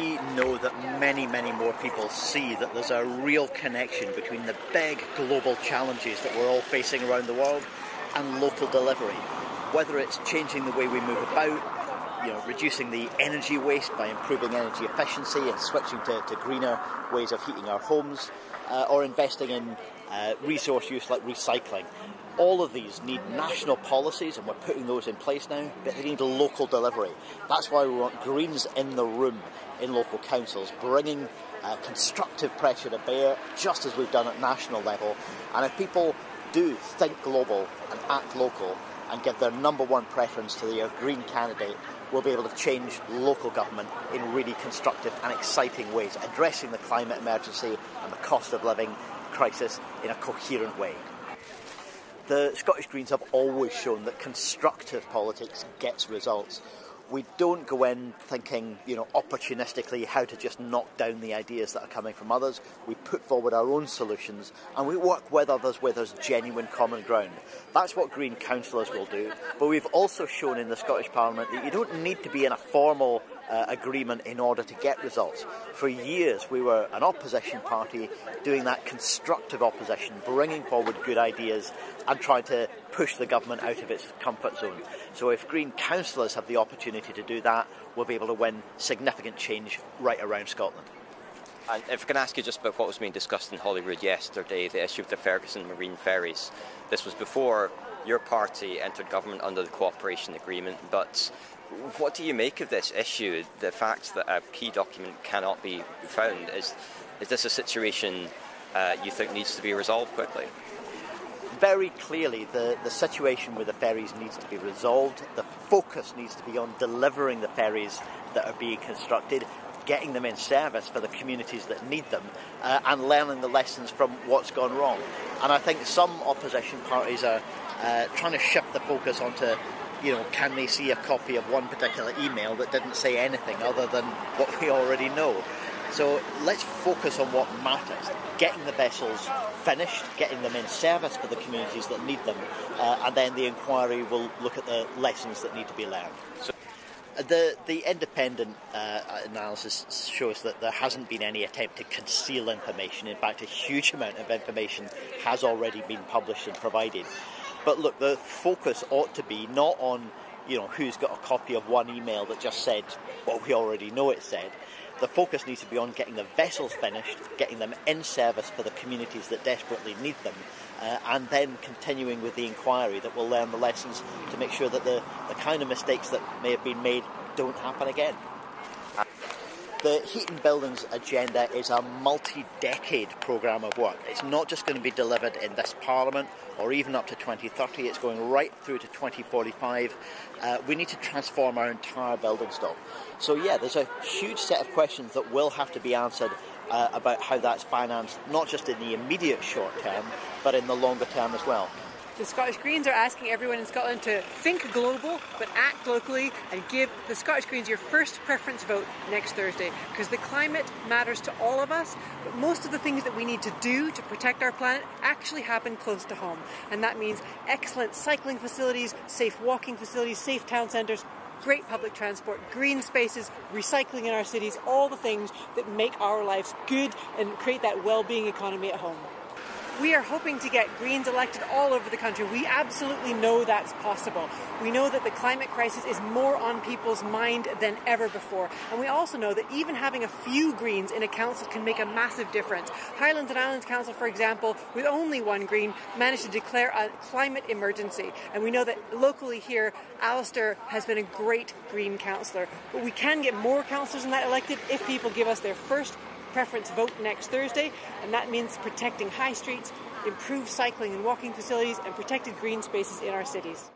We know that many, many more people see that there's a real connection between the big global challenges that we're all facing around the world and local delivery. Whether it's changing the way we move about, you know, reducing the energy waste by improving energy efficiency and switching to, to greener ways of heating our homes, uh, or investing in uh, resource use like recycling. All of these need national policies, and we're putting those in place now, but they need local delivery. That's why we want Greens in the room in local councils, bringing uh, constructive pressure to bear, just as we've done at national level. And if people do think global and act local and give their number one preference to their uh, Green candidate, we'll be able to change local government in really constructive and exciting ways, addressing the climate emergency and the cost of living crisis in a coherent way. The Scottish Greens have always shown that constructive politics gets results we don't go in thinking, you know, opportunistically how to just knock down the ideas that are coming from others. We put forward our own solutions and we work with others where there's genuine common ground. That's what Green councillors will do. But we've also shown in the Scottish Parliament that you don't need to be in a formal uh, agreement in order to get results. For years, we were an opposition party doing that constructive opposition, bringing forward good ideas and trying to push the government out of its comfort zone. So, if Green councillors have the opportunity to do that, we'll be able to win significant change right around Scotland. And if I can ask you just about what was being discussed in Holyrood yesterday, the issue of the Ferguson Marine ferries. This was before your party entered government under the cooperation agreement, but what do you make of this issue? The fact that a key document cannot be found is is this a situation uh, you think needs to be resolved quickly? Very clearly, the, the situation with the ferries needs to be resolved. The focus needs to be on delivering the ferries that are being constructed, getting them in service for the communities that need them, uh, and learning the lessons from what's gone wrong. And I think some opposition parties are uh, trying to shift the focus onto you know, can they see a copy of one particular email that didn't say anything other than what we already know? So let's focus on what matters getting the vessels finished, getting them in service for the communities that need them, uh, and then the inquiry will look at the lessons that need to be learned. So the, the independent uh, analysis shows that there hasn't been any attempt to conceal information. In fact, a huge amount of information has already been published and provided. But look, the focus ought to be not on you know who's got a copy of one email that just said what we already know it said. The focus needs to be on getting the vessels finished, getting them in service for the communities that desperately need them, uh, and then continuing with the inquiry that will learn the lessons to make sure that the, the kind of mistakes that may have been made don't happen again. The Heat and Buildings agenda is a multi decade programme of work. It's not just going to be delivered in this Parliament or even up to 2030, it's going right through to 2045. Uh, we need to transform our entire building stock. So, yeah, there's a huge set of questions that will have to be answered uh, about how that's financed, not just in the immediate short term, but in the longer term as well. The Scottish Greens are asking everyone in Scotland to think global but act locally and give the Scottish Greens your first preference vote next Thursday because the climate matters to all of us, but most of the things that we need to do to protect our planet actually happen close to home. And that means excellent cycling facilities, safe walking facilities, safe town centres, great public transport, green spaces, recycling in our cities, all the things that make our lives good and create that well-being economy at home. We are hoping to get Greens elected all over the country. We absolutely know that's possible. We know that the climate crisis is more on people's mind than ever before. And we also know that even having a few Greens in a council can make a massive difference. Highlands and Islands Council, for example, with only one Green, managed to declare a climate emergency. And we know that locally here, Alistair has been a great Green councillor. But we can get more councillors in that elected if people give us their first preference vote next Thursday, and that means protecting high streets, improved cycling and walking facilities, and protected green spaces in our cities.